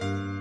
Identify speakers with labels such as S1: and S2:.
S1: う